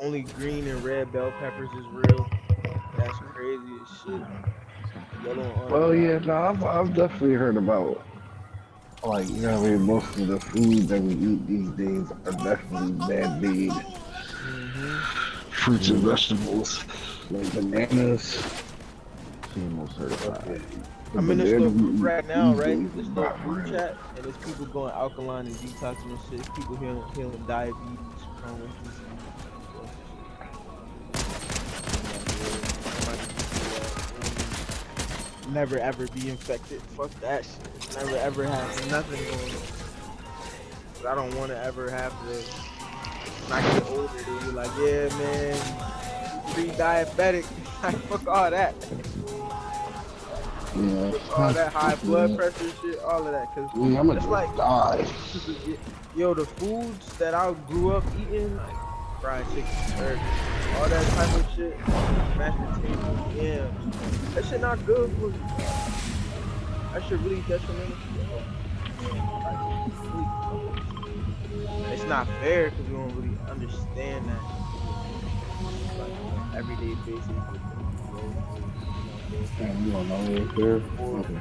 only green and red bell peppers is real. That's crazy as shit. Yellow. Well, yeah, no, I've, I've definitely heard about, like, you know what I mean, most of the food that we eat these days are definitely man-made Mhm. fruits and vegetables, like bananas. GMO certified. I'm in this little group right now, right? days This little not group chat, and there's people going alkaline and detoxing and shit. There's people healing, healing diabetes, Crohn's disease. Never ever be infected. Fuck that shit. Never ever have nothing going on. But I don't want to ever have to. When I get older, they be like, yeah, man, you pre-diabetic. Like, fuck all that. Yeah. All that high blood Yeah. pressure shit, all of that. Cause Yeah, I'm gonna it's like, die. yo, the foods that I grew up eating, like fried chicken, burgers, all that type of shit, mashed potatoes, yams, that shit not good for you. That shit really detrimental to your health. Like, really. It's not fair because we don't really understand that. Like, on an everyday basis. Damn, you don't know right there. Horrible.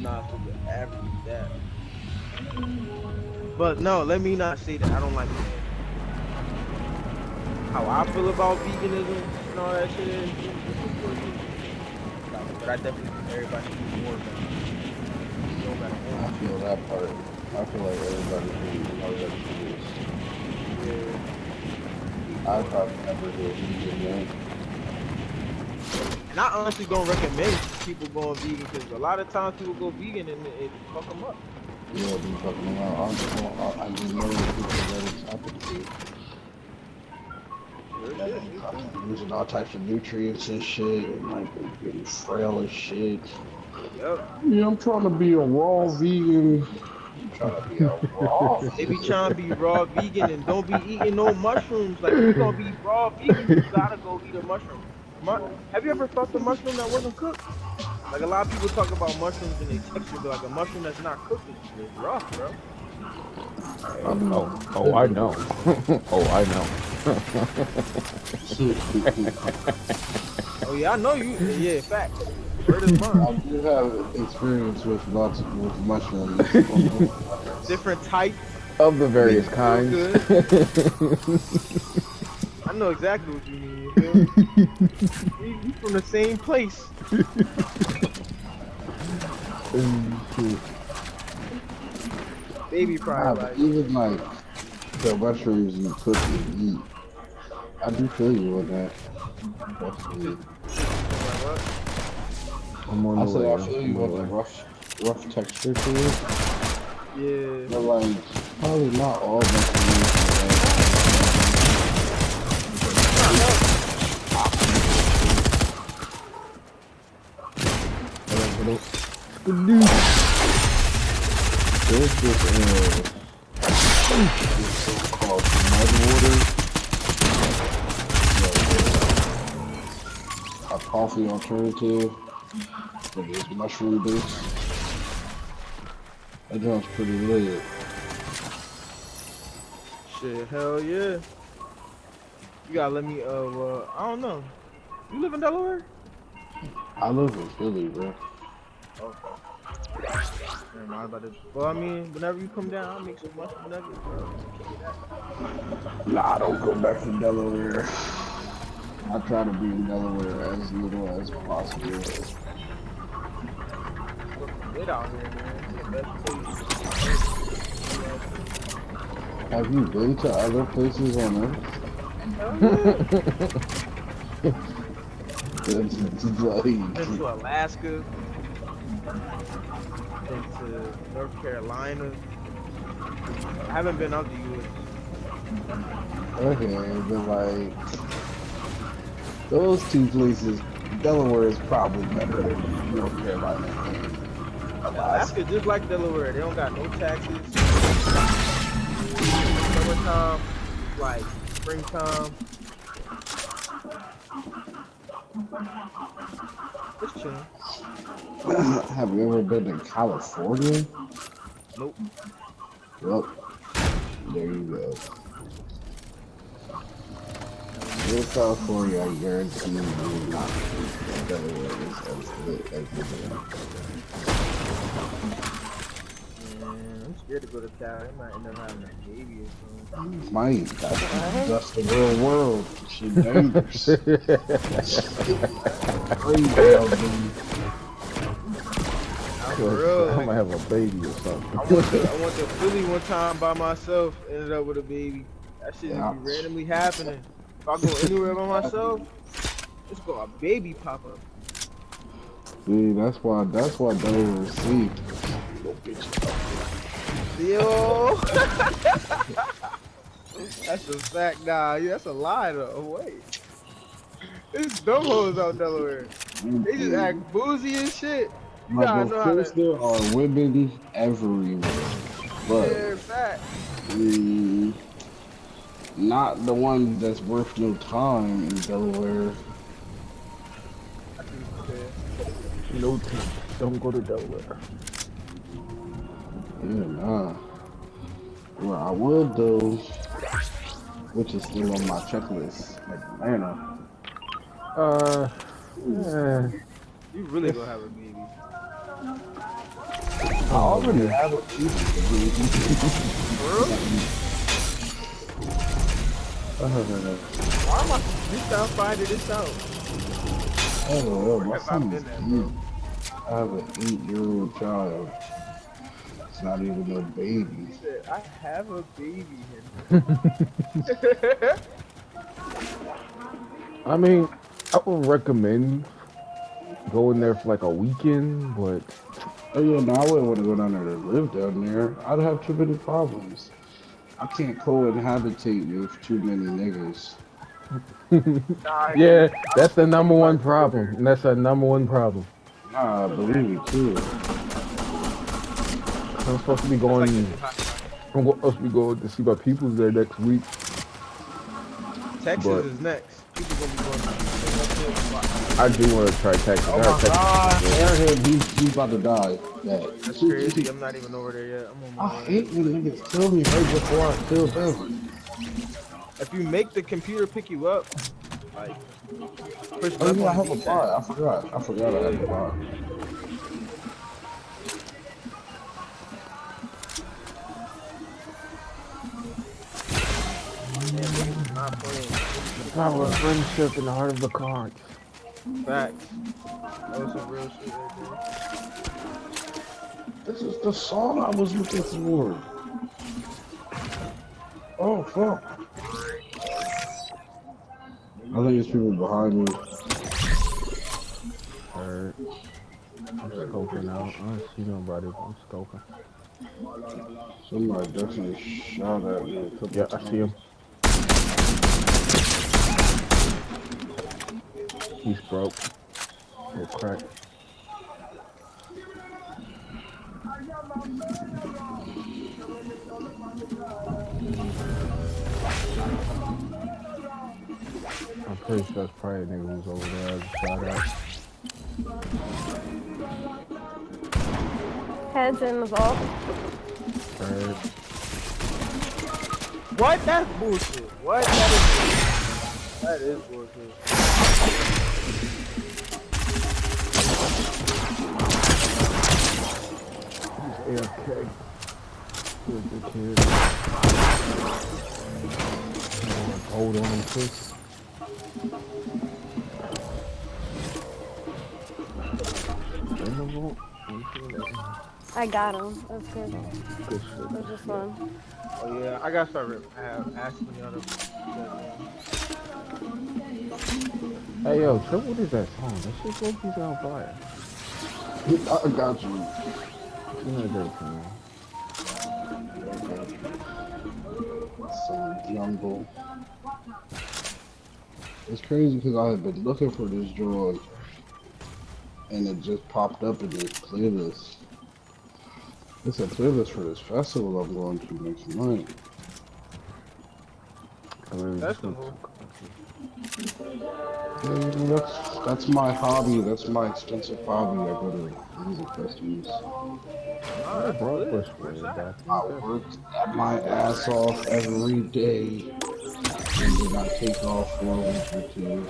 Not to ever do that. But no, let me not say that. I don't like it. How I feel about veganism and all that shit is, is- is for you. Like, But I definitely think everybody should do more of that. You don't I feel that part. I feel like everybody should that it is. it. I probably never did vegan. And I honestly don't recommend people going vegan because a lot of times people go vegan and it, it fuck them up. Yeah, be fucking around. I just, know- I, I just know people that it's happening to. Losing all types of nutrients and shit, and like they getting frail as shit. Yep. Yeah, I'm trying to be a raw vegan. I'm trying to be a raw. They be trying to be raw vegan and don't be eating no mushrooms. Like, if you gonna be raw vegan, you gotta go eat a mushroom. Mu- Have you ever fucked a mushroom that wasn't cooked? Like, a lot of people talk about mushrooms and their texture, but like a mushroom that's not cooked is, is rough, bro. Oh, oh, oh, I know. oh, I know. Oh, yeah, I know you. Yeah, fact. Word is I do have experience with lots of with mushrooms. Different types. Of the various kinds. I know exactly what you mean. You, feel? we, we from the same place. Baby Nah, pride, like. even like the mushrooms you cook and eat, I do feel you on that. Definitely. Like, I'm on I the said way. I feel you I'm on on the the rough, rough texture to it. Yeah. but like probably not all mushrooms. There's this uh, this called mud water. Like, A coffee alternative that is mushroom based. That sounds pretty lit. Shit, hell yeah. You gotta let me, uh, uh, I don't know. You live in Delaware? I live in Philly, bro. Okay. Never mind about it. Well, I mean, whenever you come down, I'll make some mushroom nuggets, bro. Nah, don't go back to Delaware. I try to be in Delaware as little as possible. Out here, man. It's the best place. Have you been to other places on Earth? Hell yeah. It's, it's like, Been to Alaska. Been to North Carolina. I haven't been out the U.S. okay, but like, those two places, Delaware is probably better than North Carolina. Alaska just like Delaware. They don't got no taxes. Summertime, like springtime. It's chilling. Have you ever been to California? Nope. Well, there you go. South Korea, I guarantee you will not be is as lit as New Man, I'm scared to go to Cali. I might end up having a baby or something. Might. That's, that's the real world. Shit dangerous. Crazy I'm. I might have a baby or I something. went, to, I went to Philly one time by myself, ended up with a baby. That shit just be randomly happening. If I go anywhere by myself, it's go a baby pop up. See, that's why that's why Delaware is safe. Yo! that's a fact, nah. yeah, That's a lie, though. Wait. It's dumb hoes out Delaware. They just mm-hmm. act boozy and shit. You Like, gotta of course there are women everywhere, but Yeah, mm, not the one that's worth no time in Delaware. I see what you said. no team. Don't go to Delaware. Yeah, nah. Where I would though, which is still on my checklist, like Atlanta. Uh, yeah. You really gonna have a baby. I have a Why am I? This sound finding this out. Oh, my Have I son is cute. I have an eight-year-old child. It's not even a baby. I have a baby. I mean, I would recommend going there for like a weekend, but Oh yeah, no, I wouldn't want to go down there to live down there. I'd have too many problems. I can't cohabitate with too many niggas. Yeah, that's the number one problem. That's the number one problem. Nah, I believe me too. I'm supposed to be going. I'm go- supposed to be going to see my peoples there next week. Texas but- is next. People gonna be going to Texas. I do want to try Texas. Oh I heard my Texas- god. Airhead, he's, he's about to die. Yeah. That's crazy. I'm not even over there yet. I'm on my I way. hate when niggas kill me right before I kill them. If you make the computer pick you up, like push Oh left yeah, I on have the a D-pad. bot. I forgot. I forgot I had a bot. Yeah, niggas is not playing. Power of friendship in the heart of the cards. Facts. That was some real shit right there. This is the song I was looking for. Oh fuck. I think it's people behind me. Heard. I'm scoping out. I don't see nobody. but I'm scoping. Somebody definitely shot at me a couple Yeah, I see him. He's broke. He'll crack. I'm pretty sure that's probably a nigga who's over there. I just shot at. Heads in the vault. Heard. What? That's bullshit. What? That is That is bullshit. He's AFK. He's a good kid. Hold on him. I got him. That's good. Good shit. That was just fun. Oh yeah, I gotta start rip- uh, asking y'all to. Hey yo, Trip, what is that song? That shit low key's on fire. I got you. You know that man. Some jungle. It's crazy because I have been looking for this joint and it just popped up in this playlist. It's a playlist for this festival I'm going to next month. I mean, That's know, that's that's my hobby. That's my expensive hobby. I go to music festivals. I for. I work my ass off every day, and then gotta take off for a week or two.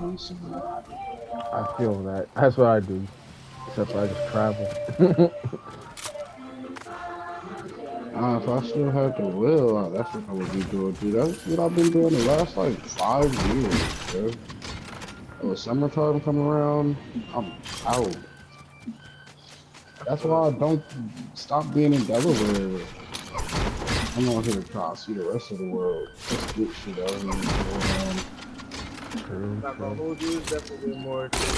Basically. I feel that. That's what I do. Except I just travel. Uh, if I still had the will, uh, that's what I would be doing, dude. That's what I've been doing the last like five years, bro. Oh, summertime come around, I'm out. That's why I don't stop being in Delaware. I'm here to try to see the rest of the world. Just get shit out here. going True, Not gonna true. hold you, it's definitely more to You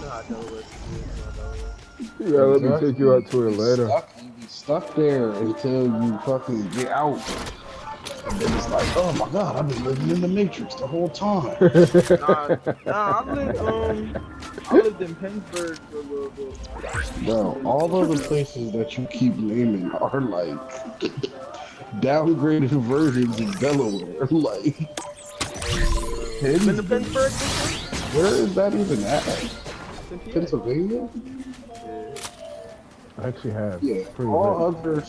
know how Delaware is, you know Delaware. Yeah, let me take you out to on. Atlanta. Stuck, you be stuck there until you fucking get out. And then it's like, oh my god, I've been living in the Matrix the whole time. Nah, nah, I lived, um, I lived in Pennsburg for a little bit. Bro, all of the places that you keep naming are like downgraded versions of Delaware. Like, Been Pennsburg where is that even at? It's in PA. Pennsylvania? I actually have. Yeah. All lit. other,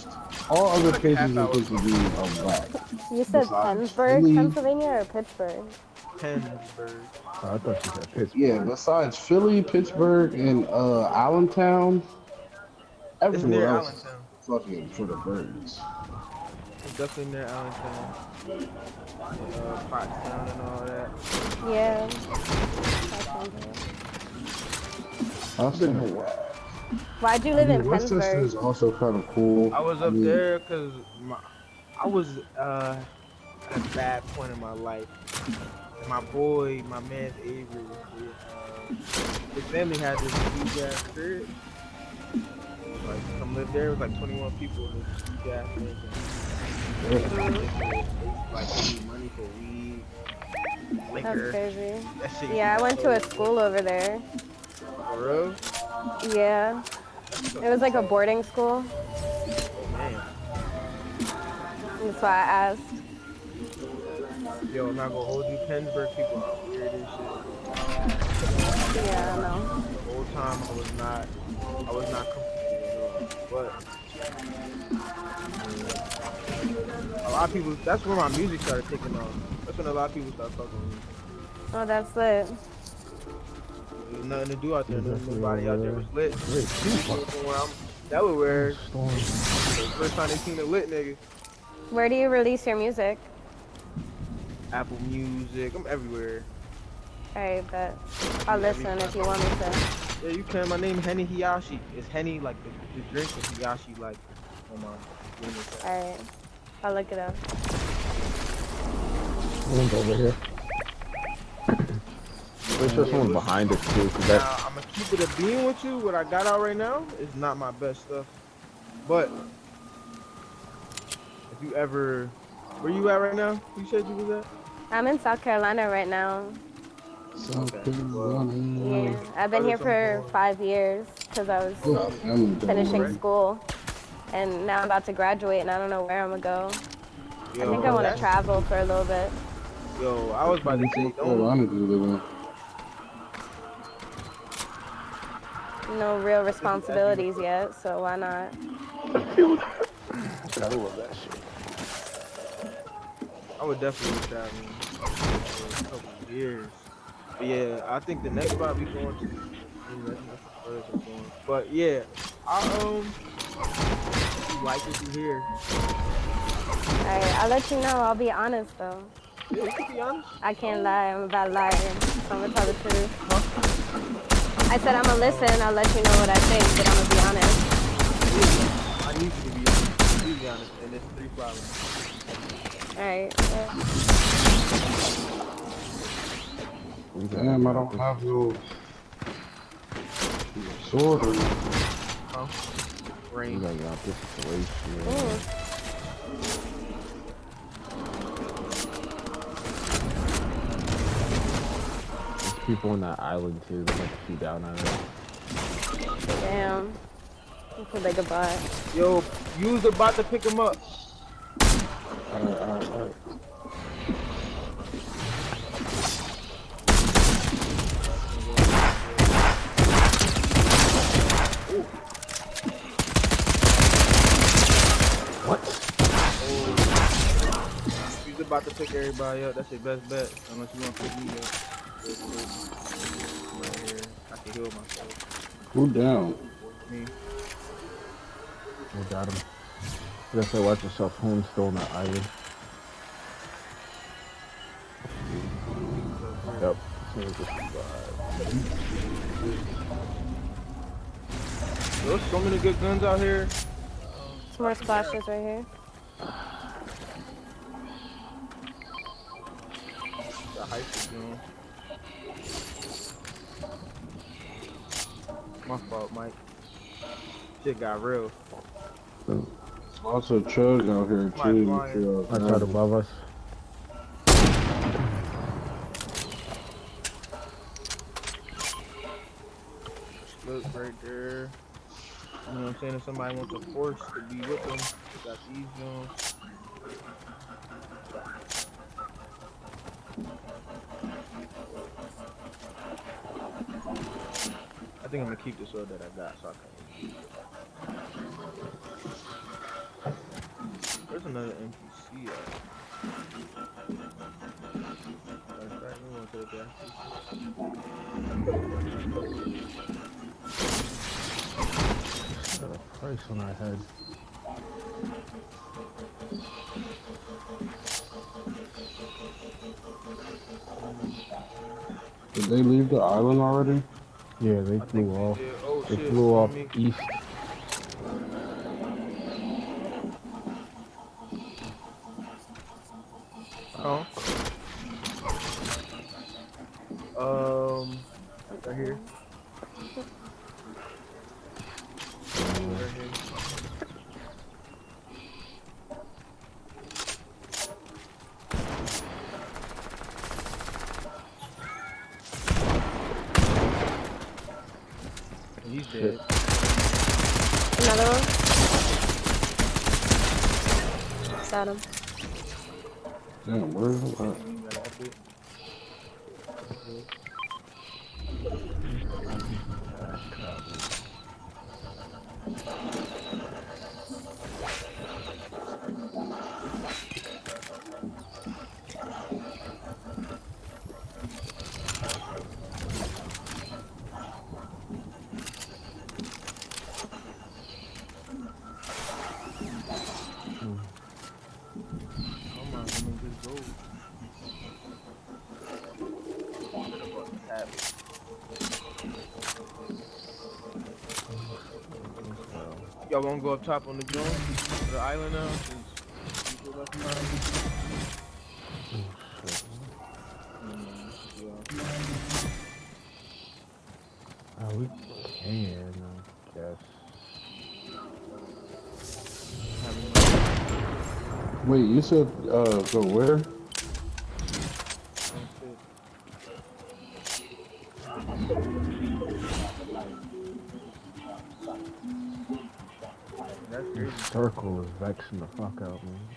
all other Like places half in hour. Pennsylvania are black. You said Besides Pennsburg, Philly. Pennsylvania, or Pittsburgh? Pennsburg. Oh, I thought you said Pittsburgh. Yeah, besides Philly, Pittsburgh, and uh, Allentown, everywhere near else is Allentown. fucking for the birds. It's definitely near Allentown. Uh, Pottstown and all that. Yeah. That sounds right. Austin, Why'd you live in Westchester Pennsburg? is also kind of cool. I was I up mean, there because I was uh, at a bad point in my life. My boy, my man Avery, he, uh, his family had this huge ass crib. Like, come live there. It was like 21 people in this huge ass crib. Like, they need money for weed, That's crazy. That Yeah, I used went to a school over there. For real? Yeah. It was like a boarding school. Oh, man. That's why I asked. Yo, I'm not gonna hold you. Pennsburg people are weird as shit. Yeah, I know. The whole time I was not, I was not comfortable at all. But a lot of people, that's when my music started taking off. That's when a lot of people started fucking with me. Oh, that's lit. There was nothing to do out there. Yeah, There was nobody out there was lit. Wait, From where Delaware, first time they seen a lit nigga. Where do you release your music? Apple Music, I'm everywhere. Alright, but I'll listen if you want me to. Yeah, you can. My name Henny Hiyashi. It's Henny like the, the drink and Hiyashi like on my Alright. I'll look it up. Someone's over here. There's just someone behind us too, cause that I'm gonna keep it a being with you. What I got out right now is not my best stuff. But if you ever, where you at right now? You said you was at. I'm in South Carolina right now. South Okay, Carolina. Yeah. I've been here for five years because I was oh, Yeah, family finishing Delaware. school. And now I'm about to graduate and I don't know where I'm gonna go. I think I want to travel for a little bit. Yo, I was about to say, South don't. Carolina do live No real responsibilities yet, so why not? I love that shit. I would definitely be traveling for a couple of years. But yeah, I think the next spot we going to. yeah, that's not the first I'm going. But yeah, I um, like what you hear. Alright, I'll let you know. I'll be honest though. Yeah, you can be honest. I can't lie. I'm a bad liar. So I'm gonna tell the truth. I said I'm gonna listen. I'll let you know what I think, but I'm gonna be honest. I need you to be honest. You be honest, and it's three flowers. Alright. yeah. Damn, I don't have no sword or nothing. Huh? We Rain. gotta uh, get out this situation. Ooh. People on that island too. They might shoot down at us. Damn. That's a big butt. Yo, use the bot to pick him up. Alright, alright, alright. What? about to pick everybody up. That's your best bet. Unless you want to pick me up. I'm right here. I can heal myself. Who down? Me. We got him. I guess I watch yourself home still on that island. Yep. So we just survive. There's so many good guns out here. Some more splashes right here. The high school gun. My fault, Mike. Shit got real. Lots of chugs out here too. blind. Sure. That's right above us. Look right there. You know what I'm saying? If somebody wants a force to be with them, they got I think I'm gonna keep the sword that I got so I can. There's another NPC. Got uh, a price on our head. Did they leave the island already? Yeah, they flew off. they. Oh flew off east. Oh. Um, right here. Right here. He's dead. Another one. Got him. Damn, where is it? Y'all wanna go up top on the joint? To the island now? Since left behind? Oh, we can, I guess. Wait, you said uh go where? own shit. That's crazy. This circle is vexing the fuck out of me.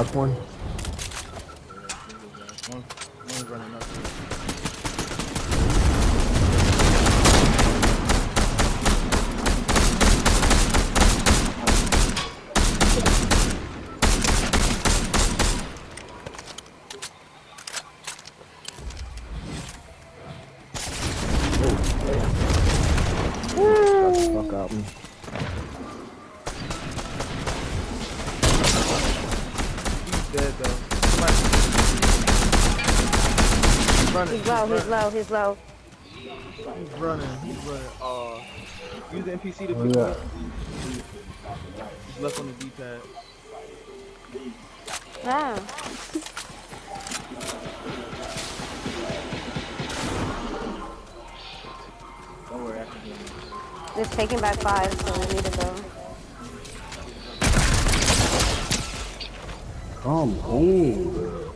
Knock one. One, one's running up. Got the fuck out me. He's dead though. Somebody- He's running. He's low, he's running. low, he's low. He's running. He's running. Uh, use the NPC to pick up. He's left on the D-pad. Ah. Don't worry, I can do it. It's taking back five, so we need to go. Come on.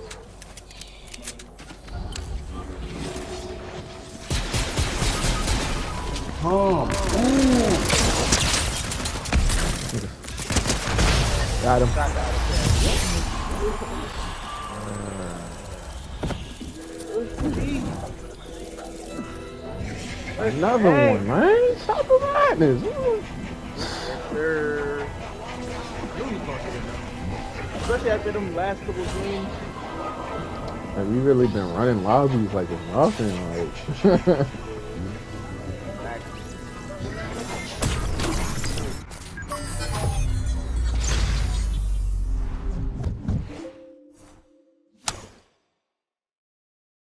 Come on. Got him. Another one, man. Stop the madness. Sir. I knew he was gonna get it now. Especially after them last couple games. Like, we really been running lobbies like nothing. Like,